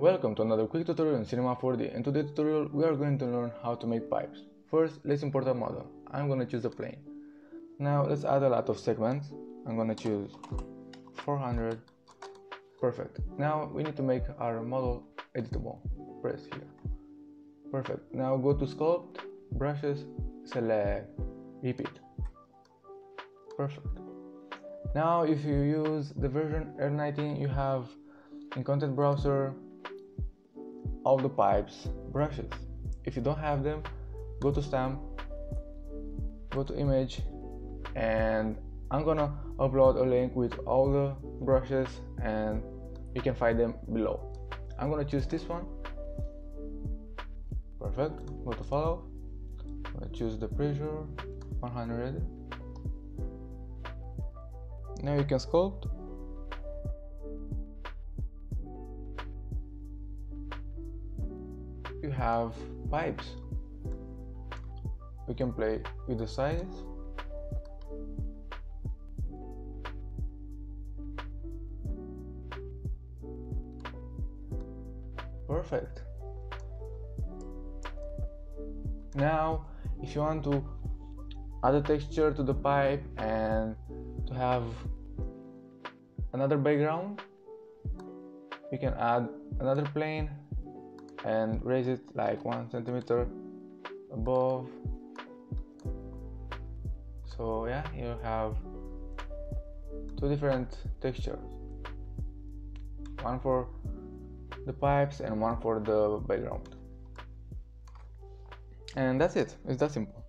Welcome to another quick tutorial in Cinema 4D. In today's tutorial we are going to learn how to make pipes. First, let's import a model. I'm gonna choose a plane. Now let's add a lot of segments. I'm gonna choose 400. Perfect. Now we need to make our model editable. Press here. Perfect. Now go to sculpt, brushes, select, repeat. Perfect. Now if you use the version R19 you have in content browser all the pipes brushes. If you don't have them go to stamp go to image and I'm gonna upload a link with all the brushes and you can find them below. I'm gonna choose this one. Perfect. Go to follow. I'm gonna choose the pressure 100 now you can sculpt you have pipes we can play with the size. Perfect. Now if you want to add a texture to the pipe and to have another background you can add another plane and raise it like one centimeter above. So yeah you have two different textures. One for the pipes and one for the background. And that's it. It's that simple